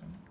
something.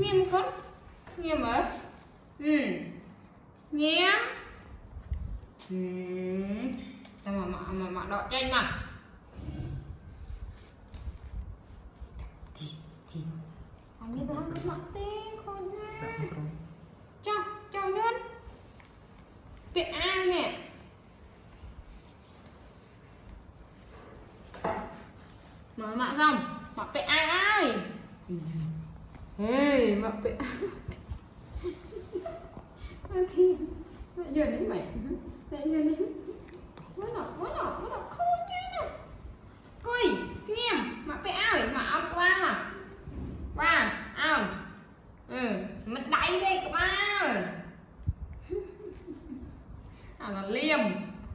Nghiêm con Nghiêm ở Ừ. Nghiêm. Ừ. Sao mà mà mà mà đọ chanh mà Đi đi Anh đi đó cái mặt tên Khôi nha. ដាក់ micro. cho cho luôn. Việc ai nè. Mở mạng xong mặc vệ ai ai hey mặc vệ thì giờ đến mày. Lại giờ đến. Quá nào quá nào quá nào khôi nha coi xin em. Mặc vệ ai mà áo qua mà. Qua ao. Ừ mình đẩy đây các ba, à là liêm.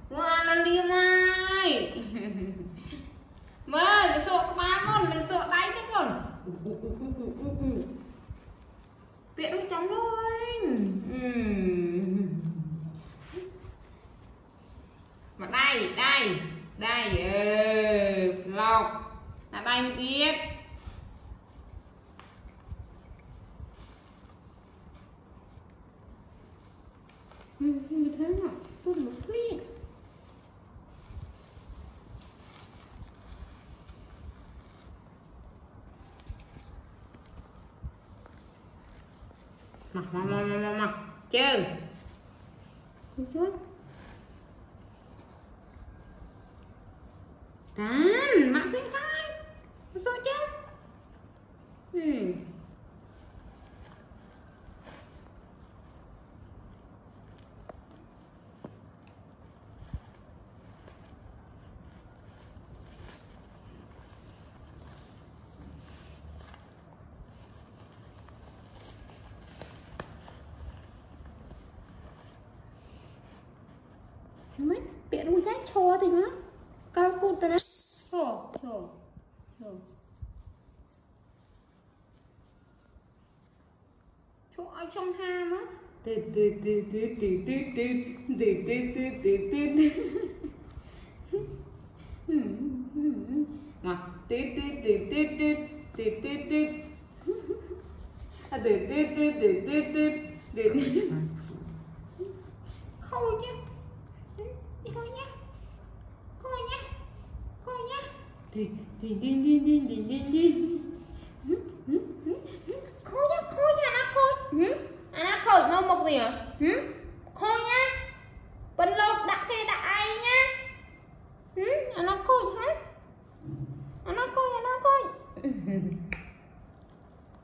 Qua là liêm ai mơ cái sổ các ba con mình sổ đáy thế con. Viện nó trắng luôn ừ. Mà đây, đây Đây, ừ, lọc Là đây tiếp Ừ, thế nào? Tôi một cái mà mà mà mà mà chơi đi xuống tan mặc xin khai. Số chứ? Ừ Mấy bịa đuôi trái chó thì nó Cao cụt rồi đó Chó, chó, chó Chó ở trong ham á Tê tê tê tê tê tê tê Tê tê tê tê tê tê Mà tê tê tê tê tê Tê tê tê À tê tê tê tê tê tê Tê tê Khôi chứ đi thôi nhá coi nhá coi nhá đi đi đi đi đi đi. Đi đi coi nhá coi nhá coi hử? Anh á coi nó một gì à coi nhá. Bên lột đặt cái đặt ai nhá. Anh á coi hả? Anh á coi anh á coi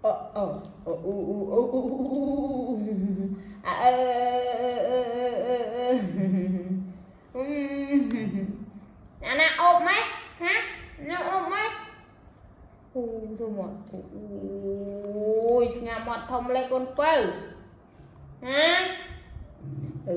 ờ ờ ờ u u u u u à ờ ờ អូយឆ្ងាមាត់ធំលេកូនពៅណាអឺ